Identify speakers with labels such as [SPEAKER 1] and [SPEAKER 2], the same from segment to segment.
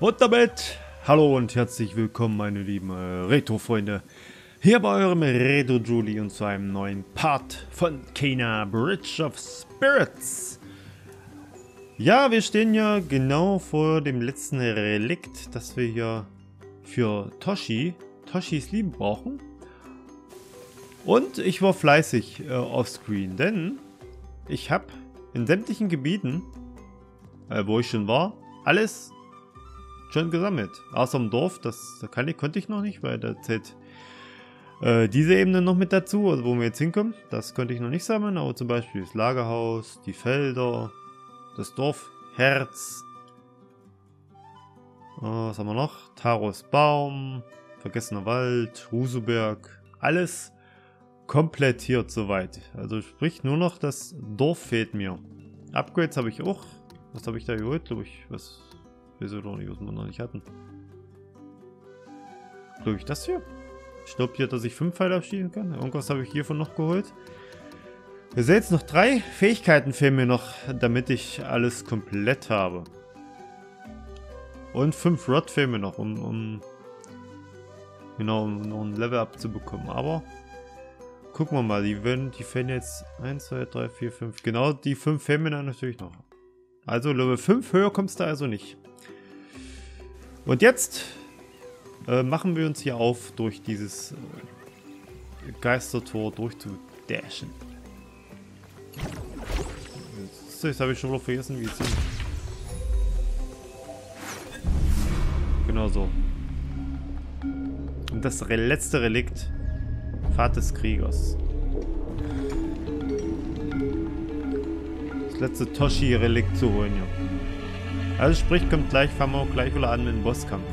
[SPEAKER 1] Und damit hallo und herzlich willkommen, meine lieben äh, Retro-Freunde. Hier bei eurem Reto Julie und zu einem neuen Part von Kena Bridge of Spirits. Ja, wir stehen ja genau vor dem letzten Relikt, das wir hier für Toshi, Toshis Liebe brauchen. Und ich war fleißig äh, offscreen, denn ich habe in sämtlichen Gebieten, äh, wo ich schon war, alles schon gesammelt. Außer im Dorf, das, kann ich, konnte ich noch nicht, weil da zählt äh, diese Ebene noch mit dazu, also wo wir jetzt hinkommen. Das konnte ich noch nicht sammeln, aber zum Beispiel das Lagerhaus, die Felder, das Dorfherz. Äh, was haben wir noch? Taros Baum, Vergessener Wald, Rusuberg, alles komplettiert soweit. Also sprich nur noch das Dorf fehlt mir. Upgrades habe ich auch. Was habe ich da geholt? Glaube ich, was Wieso doch nicht, was wir noch nicht hatten. Glaube ich das hier? Ich glaube hier, dass ich fünf Pfeile abschießen kann. Irgendwas habe ich hiervon noch geholt. Wir sehen jetzt noch drei Fähigkeiten fehlen mir noch, damit ich alles komplett habe. Und fünf Rod fehlen mir noch, um, um genau, um noch ein Level abzubekommen. Aber gucken wir mal, die, werden, die fehlen jetzt 1, 2, 3, 4, 5. Genau, die fünf fehlen mir dann natürlich noch. Also Level 5 höher kommst du also nicht. Und jetzt äh, machen wir uns hier auf, durch dieses äh, Geistertor durchzudashen. Jetzt, jetzt habe ich schon wieder vergessen, wie es sind. Genau so. Und das letzte Relikt. Pfad des Kriegers. Das letzte Toshi-Relikt zu holen, ja. Also sprich, kommt gleich, fangen wir auch gleich wieder an mit dem Bosskampf.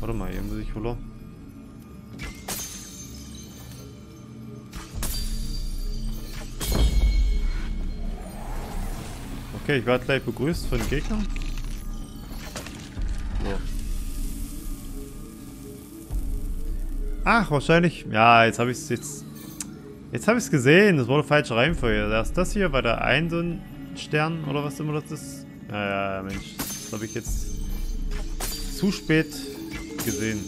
[SPEAKER 1] Warte mal, hier muss ich wieder... Okay, ich werde gleich begrüßt von Gegnern. Ach, wahrscheinlich. Ja, jetzt habe ich es jetzt. Jetzt habe ich es gesehen. Das wurde falsche Reihenfolge. Erst das hier war der ein so ein Stern oder was immer das ist. Ja, ja, Mensch. Das habe ich jetzt zu spät gesehen.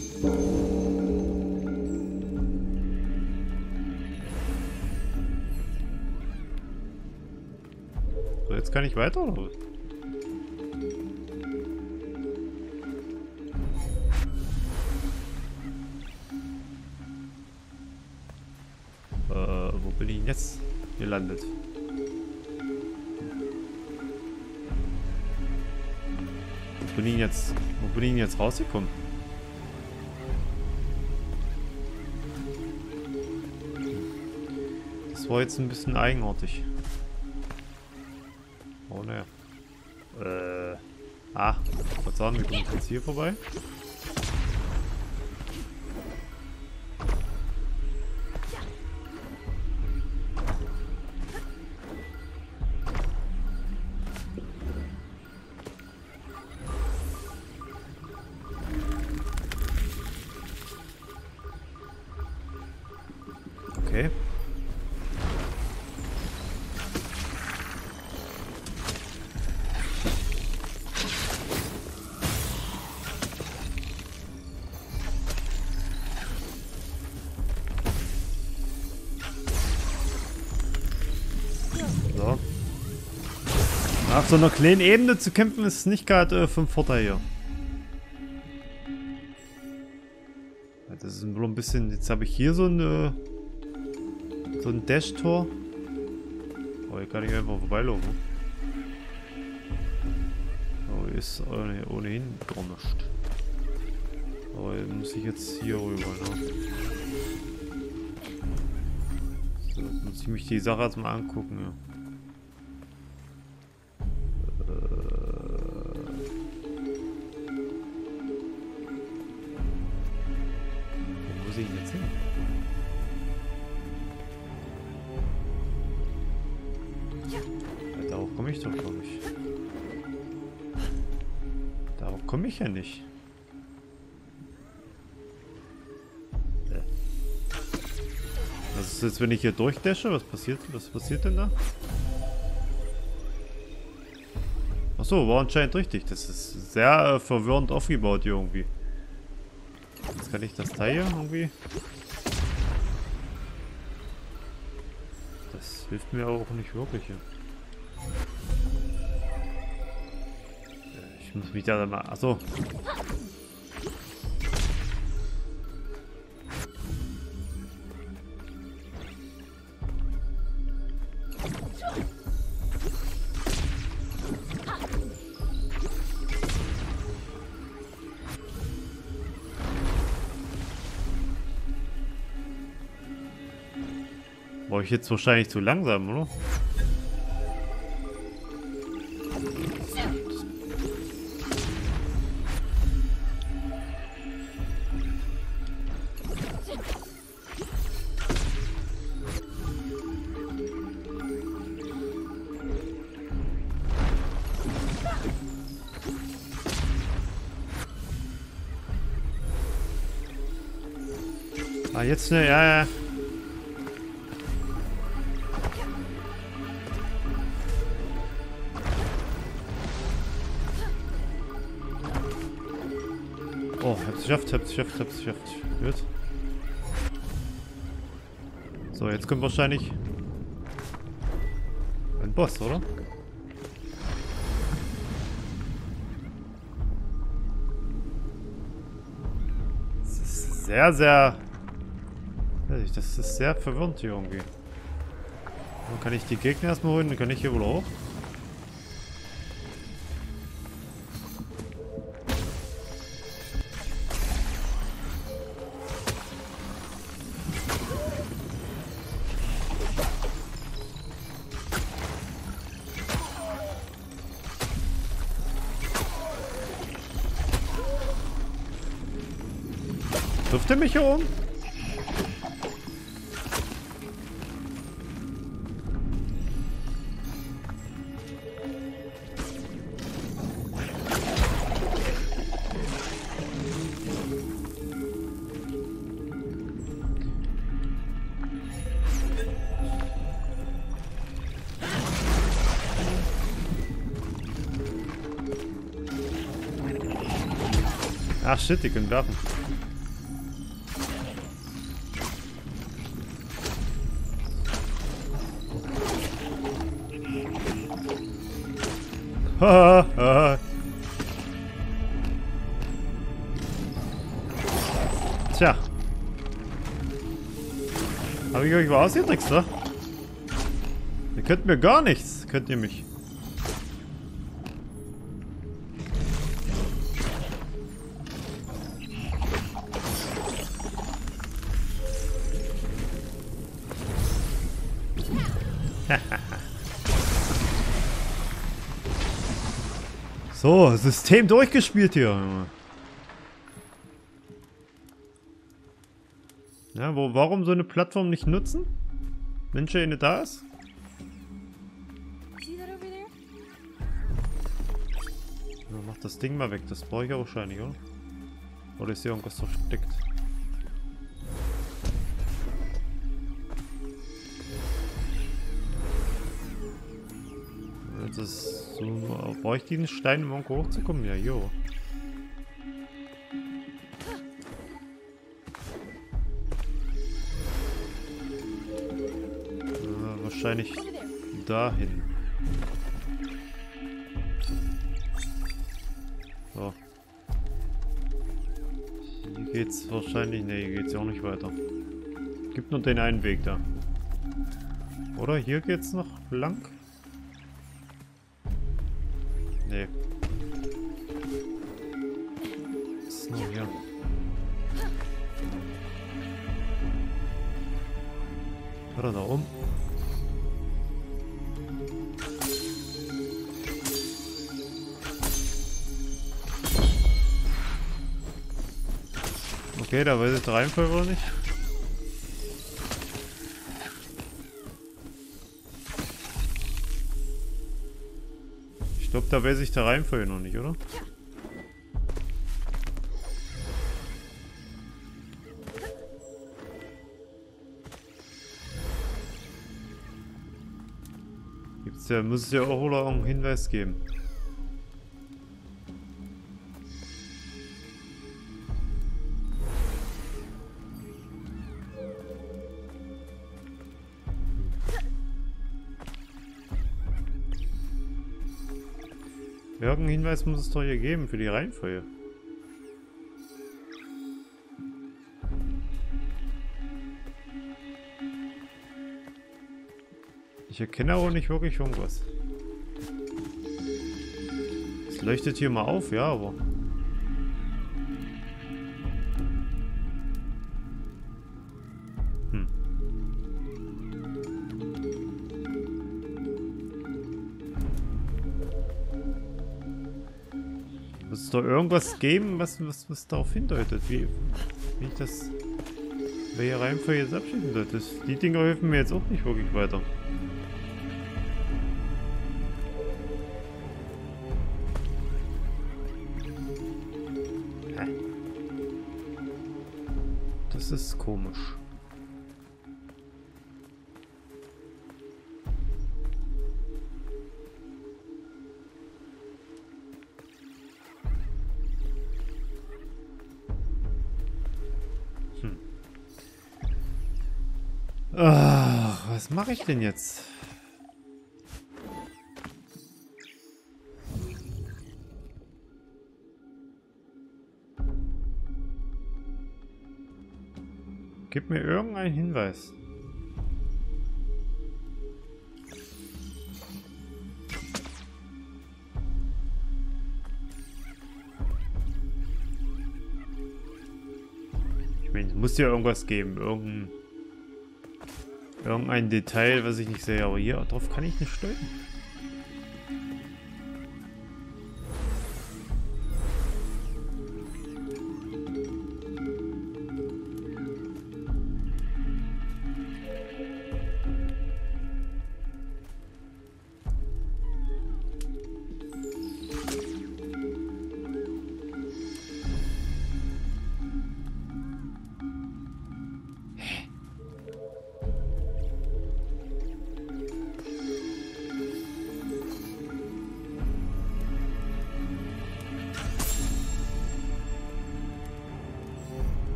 [SPEAKER 1] So, jetzt kann ich weiter oder? Jetzt gelandet? Wo bin ich jetzt, wo bin ich jetzt rausgekommen? Das war jetzt ein bisschen eigenartig. Oh ne. Äh. Ah, was sagen, wir kommen jetzt hier vorbei. Okay. So. Einer kleinen Ebene zu kämpfen ist nicht gerade äh, vom Vorteil hier. Das ist nur ein bisschen... Jetzt habe ich hier so eine... Ein Dash-Tor. Oh, hier kann ich einfach vorbeilaufen. Oh, hier ist ohnehin gar. Aber hier muss ich jetzt hier rüber, ne? So, muss ich mich die Sache jetzt mal angucken, ja. Ist jetzt, wenn ich hier durchdasche? Was passiert, was passiert denn da? Achso, war anscheinend richtig. Das ist sehr äh, verwirrend aufgebaut hier irgendwie. Jetzt kann ich das Teil hier irgendwie... Das hilft mir auch nicht wirklich hier. Äh, ich muss mich da mal... Achso. Ich jetzt wahrscheinlich zu langsam, oder? Ah, jetzt ne, ja, ja. Geschafft, hab's geschafft, hab's geschafft. Gut. So, jetzt kommt wahrscheinlich ein Boss, oder? Das ist sehr, sehr... Das ist sehr verwirrend hier irgendwie. Dann kann ich die Gegner erstmal holen, dann kann ich hier wohl hoch. Trifft er mich hier oben? Ach shit, die können werfen. Tja. Habe ich euch was ausgetrickst, oder? Ihr könnt mir gar nichts, könnt ihr mich. So, System durchgespielt hier. Ja, wo, warum so eine Plattform nicht nutzen? Wenn schon eine da ist? Ja, mach das Ding mal weg, das brauche ich ja wahrscheinlich, oder? Oder ist hier irgendwas versteckt? Brauche ich diesen Stein, um irgendwo hochzukommen? Ja, jo. Äh, wahrscheinlich dahin. So. Hier geht's wahrscheinlich. Ne, hier geht's ja auch nicht weiter. Gibt nur den einen Weg da. Oder hier geht's noch lang? Okay, da weiß ich der Reihenfolge wohl nicht. Ich glaube, da weiß ich der Reihenfolge noch nicht, oder? Gibt's ja, muss es ja auch oder einen Hinweis geben. Hinweis muss es doch hier geben für die Reihenfolge. Ich erkenne auch nicht wirklich irgendwas. Es leuchtet hier mal auf, ja, aber... es irgendwas geben, was, was, was darauf hindeutet, wie, wie ich das... Welche Reihenfolge jetzt abschließen sollte. Die Dinger helfen mir jetzt auch nicht wirklich weiter. Das ist komisch. Mache ich denn jetzt? Gib mir irgendeinen Hinweis. Ich meine, es muss ja irgendwas geben. Irgendein, irgendein Detail, was ich nicht sehe. Aber hier, drauf kann ich nicht steuern.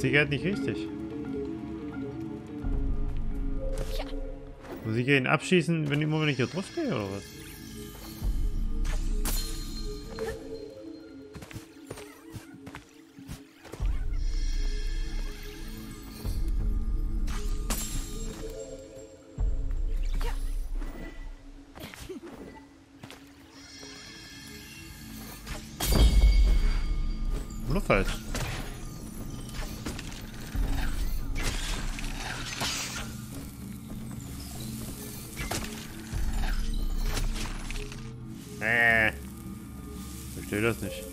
[SPEAKER 1] Sicherheit nicht richtig. Muss ich ihn abschießen, wenn immer wenn ich hier drauf stehe, oder was? Verstehe das nicht.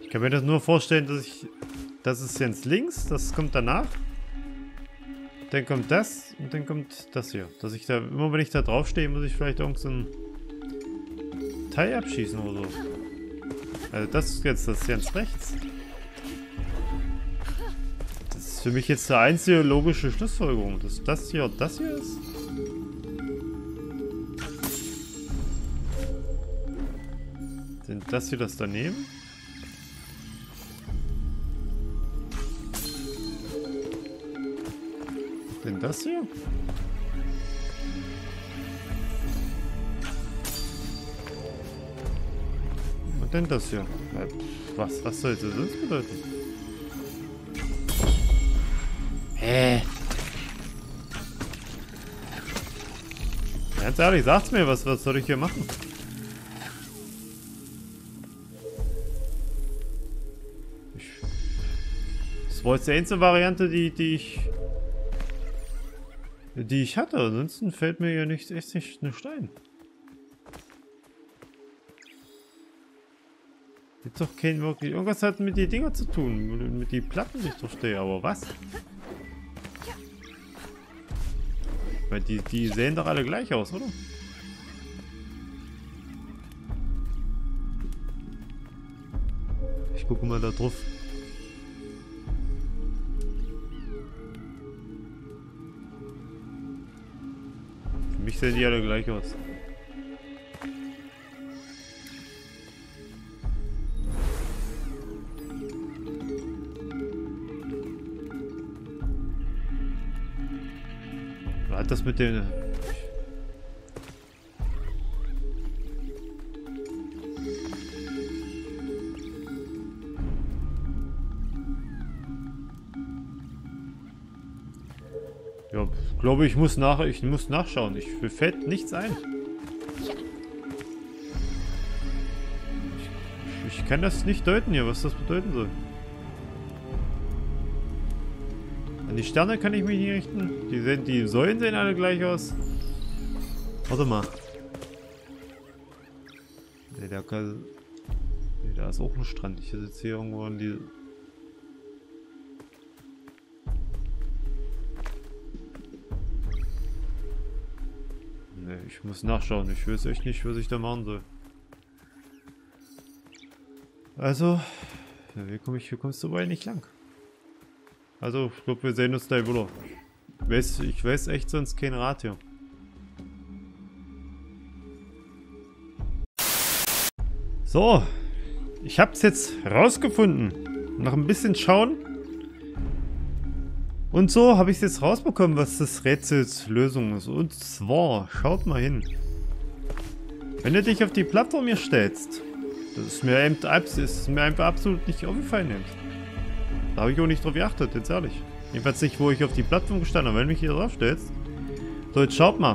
[SPEAKER 1] Ich kann mir das nur vorstellen, dass ich... Das ist jetzt links, das kommt danach. Dann kommt das und dann kommt das hier. Dass ich da, immer wenn ich da drauf stehe, muss ich vielleicht irgend so ein Teil abschießen oder so. Also das ist jetzt das ganz rechts. Ist für mich jetzt die einzige logische Schlussfolgerung, dass das hier das hier ist. Sind das hier das daneben? Denn das hier? Und denn das hier? Was, was soll das bedeuten? Hä? Ganz ehrlich, sagt's mir, was, was soll ich hier machen? Das war jetzt die einzige Variante, die, die ich die ich hatte. Ansonsten fällt mir ja nichts echt nicht ein Stein. Gibt doch kein wirklich. Irgendwas hat mit die Dinger zu tun. Mit, die Platten, die ich durchstehe. Aber was? Weil die, die sehen doch alle gleich aus, oder? Ich gucke mal da drauf. Für mich sehen die alle gleich aus. Hat das mit den glaube, ich muss nach, ich muss nachschauen. Ich fällt nichts ein. Ich, ich kann das nicht deuten hier, was das bedeuten soll. Die Sterne kann ich mich nicht richten. Die, sehen, die Säulen sehen alle gleich aus. Warte mal. Ne, da kann... Ne, da ist auch ein Strand. Ich sitze hier irgendwo in die... Ich muss nachschauen. Ich weiß echt nicht, was ich da machen soll. Also, wie, komm ich, wie kommst du bei nicht lang? Also, ich glaube, wir sehen uns da wieder. Ich weiß, ich weiß echt sonst kein Rat hier. So, ich habe es jetzt rausgefunden. Nach ein bisschen schauen und so habe ich es jetzt rausbekommen, was das Rätsels Lösung ist. Und zwar, schaut mal hin. Wenn du dich auf die Plattform hier stellst, das ist mir, einfach absolut nicht aufgefallen. Eben. Da habe ich auch nicht drauf geachtet, jetzt ehrlich. Jedenfalls nicht, wo ich auf die Plattform gestanden habe. Wenn du mich hier drauf stellst. So, jetzt schaut mal.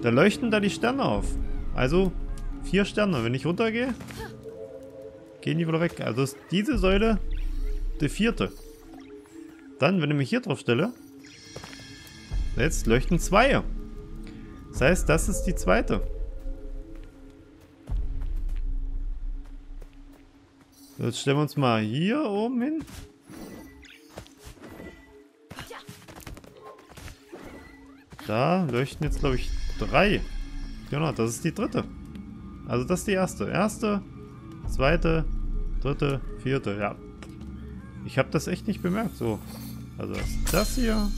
[SPEAKER 1] Da leuchten da die Sterne auf. Also, vier Sterne. Wenn ich runtergehe, gehen die wieder weg. Also ist diese Säule die vierte. Dann, wenn ich mich hier drauf stelle, jetzt leuchten zwei. Das heißt, das ist die zweite. Jetzt stellen wir uns mal hier oben hin. Da leuchten jetzt, glaube ich, drei. Genau, das ist die dritte. Also das ist die erste. Erste, zweite, dritte, vierte. Ja. Ich habe das echt nicht bemerkt. So, also das hier,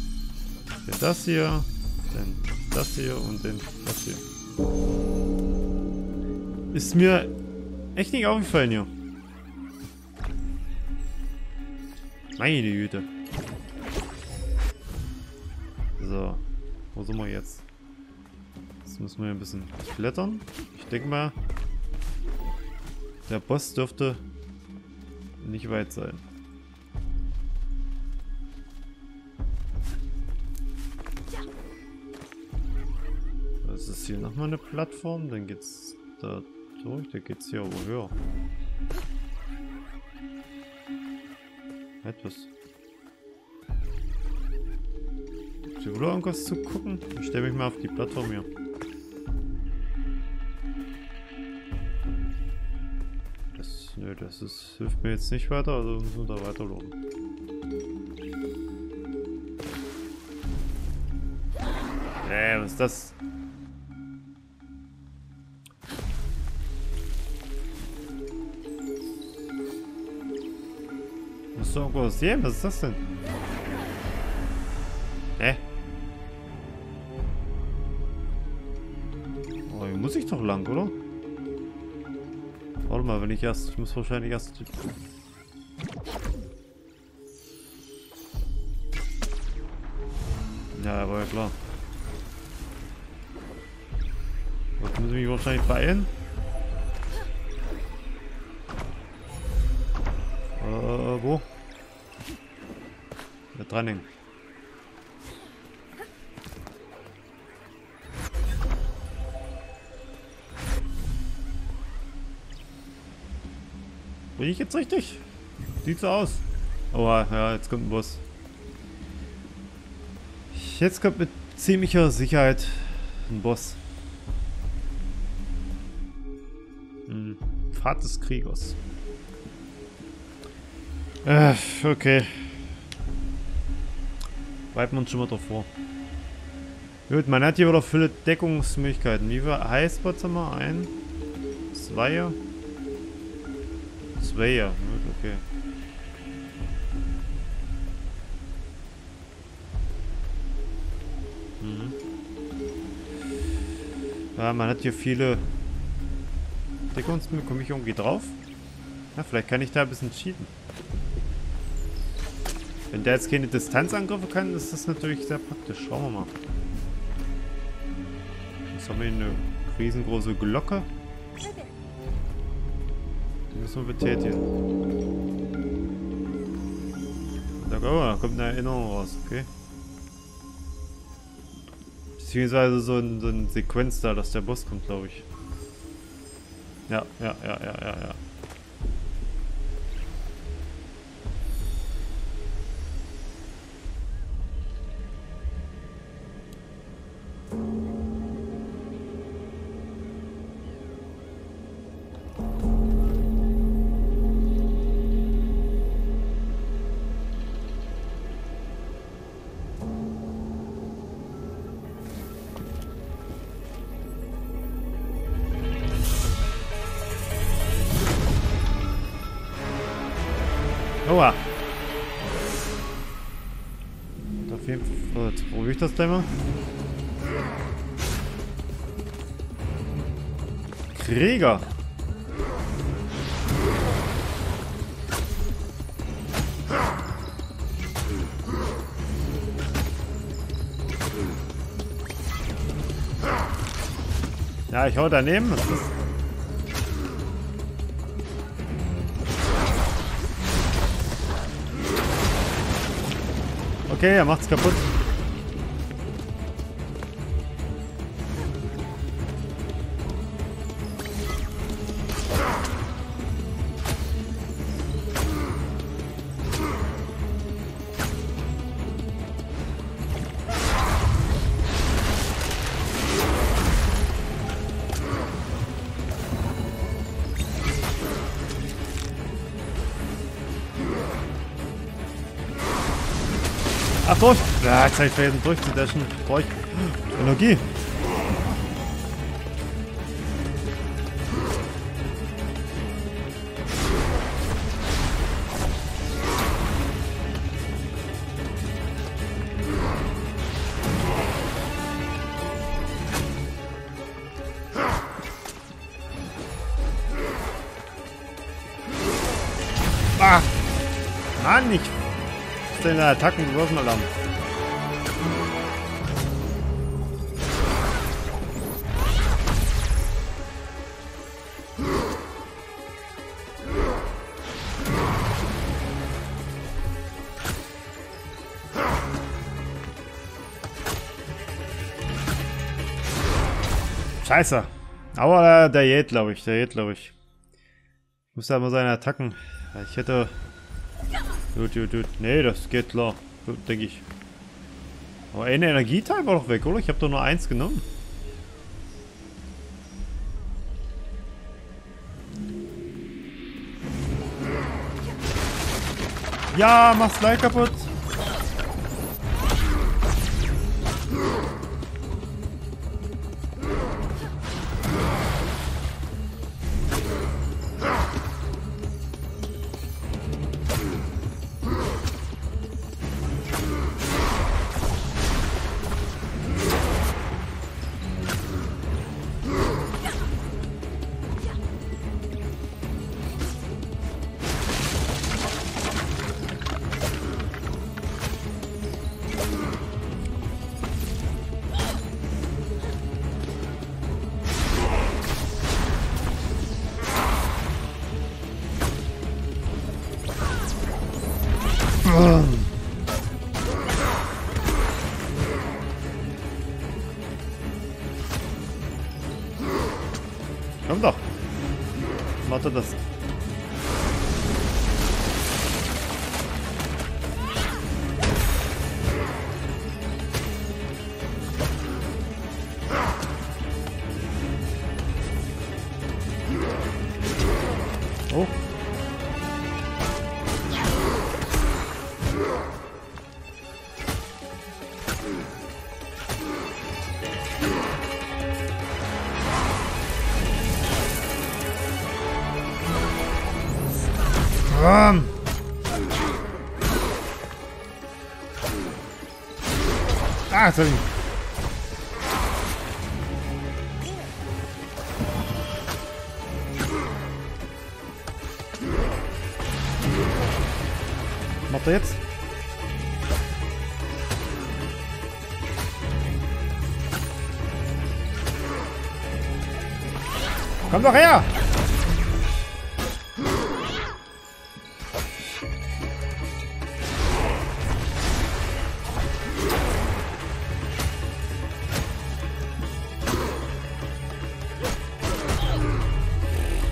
[SPEAKER 1] dann das hier, dann das hier und dann das hier. Ist mir echt nicht aufgefallen hier. Meine Güte. So, wo sind wir jetzt? Jetzt müssen wir ein bisschen klettern. Ich denke mal, der Boss dürfte nicht weit sein. Das ist hier nochmal eine Plattform, dann geht's da durch, da geht's hier aber höher. Etwas. Ist hier wieder irgendwas zu gucken? Ich stelle mich mal auf die Plattform hier. Das, nö, das ist, hilft mir jetzt nicht weiter, also müssen wir da weiterlaufen. Äh, was ist das? Du irgendwo? Was ist das denn? Hä? Oh, hier muss ich doch lang, oder? Warte mal, wenn ich erst... Ich muss wahrscheinlich erst... Ja, war ja klar. Jetzt muss ich mich wahrscheinlich beeilen. Dranhängen. Bin ich jetzt richtig? Sieht so aus. Oh ja, jetzt kommt ein Boss. Jetzt kommt mit ziemlicher Sicherheit ein Boss. Pfad des Kriegers. Äh, okay. Wir uns schon mal davor. Gut, man hat hier wieder viele Deckungsmöglichkeiten. Wie viele Highspots haben wir? Ein, zwei, zwei. Gut, okay. Mhm. Ja, man hat hier viele Deckungsmittel. Komme ich irgendwie drauf? Ja, vielleicht kann ich da ein bisschen cheaten. Wenn der jetzt keine Distanzangriffe kann, ist das natürlich sehr praktisch. Schauen wir mal. Jetzt haben wir eine riesengroße Glocke. Die müssen wir betätigen. Da, da kommt eine Erinnerung raus, okay. Beziehungsweise so ein, so ein Sequenz da, dass der Boss kommt, glaube ich. Ja, ja, ja, ja, ja, ja. Ich das gleich. Krieger. Ja, ich hau daneben. Okay, er macht's kaputt. Ach durch! Ja, Zeit vergessen durchzudaschen. Brauche ich Energie. Deine Attacken geworfen, Alarm. Scheiße. Aber der geht, glaube ich. Der geht, glaube ich. Ich muss da mal seine Attacken. Ich hätte Gut, gut, gut. Nee, das geht klar. Denke ich. Aber eine Energieteil war doch weg, oder? Ich habe doch nur eins genommen. Ja, mach's gleich kaputt. Macht er Komm! Ah, ich... Macht er jetzt? Komm doch her!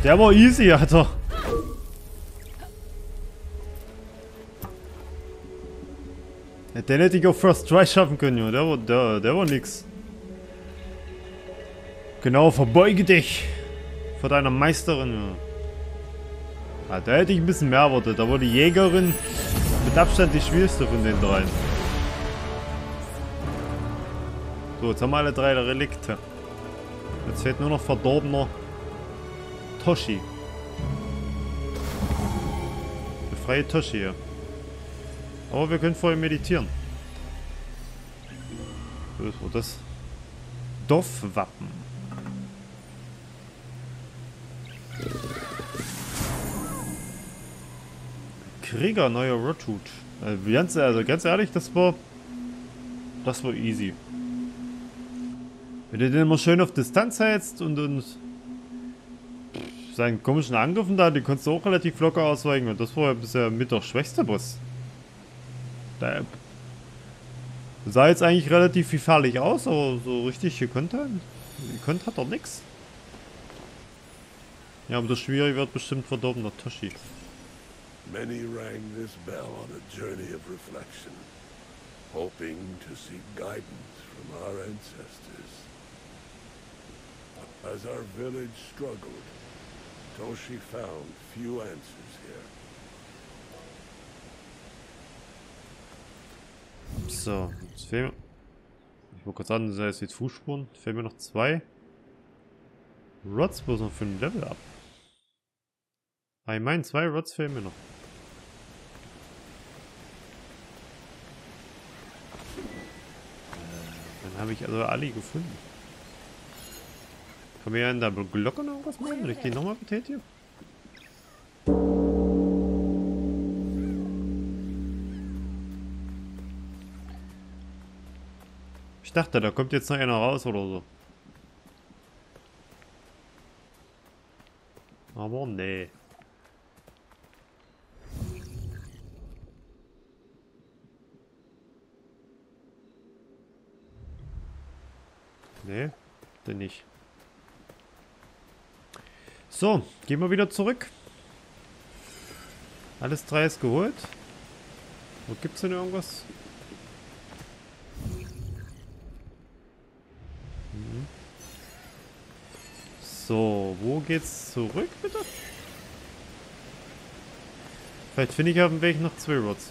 [SPEAKER 1] Der war easy, Alter. Den hätte ich auf First Try schaffen können, ja. Der war, der, der war nix. Genau, verbeuge dich vor deiner Meisterin, ja. ja. Da hätte ich ein bisschen mehr erwartet. Da war die Jägerin mit Abstand die schwierigste von den dreien. So, jetzt haben wir alle drei Relikte. Jetzt fehlt nur noch verdorbener Toshi. Befreie Toshi hier. Aber wir können vorher meditieren. Was war das? Dorfwappen. Krieger, neuer Rothut. Also ganz, also ganz ehrlich, das war... Das war easy. Wenn du den immer schön auf Distanz hältst und, und seinen komischen Angriffen da, die konntest du auch relativ locker ausweichen. Und das war ja bisher mit der schwächste Boss. Der sah jetzt eigentlich relativ gefährlich aus, aber so richtig gekonnt hat, gekonnt hat er nix. Ja, aber das Schwierige wird bestimmt verdorbener Toshi. Many rang this bell on a journey of reflection, hoping to seek guidance from our ancestors. As our village struggled, Toshi found few answers here. So, jetzt fehlen Ich wollte gerade sagen, das heißt jetzt Fußspuren. Fehlen mir noch zwei. Rods bloß noch für ein Level ab. Ah, ich meine, zwei Rods fehlen mir noch. Dann habe ich also alle gefunden. Kann wir in der Glocke noch was machen, ich die nochmal betätige? Ich dachte, da kommt jetzt noch einer raus oder so. Aber nee. Nee, denn nicht. So, gehen wir wieder zurück. Alles drei ist geholt. Wo gibt's denn irgendwas? Mhm. So, wo geht's zurück, bitte? Vielleicht finde ich auf dem Weg noch zwei Rods.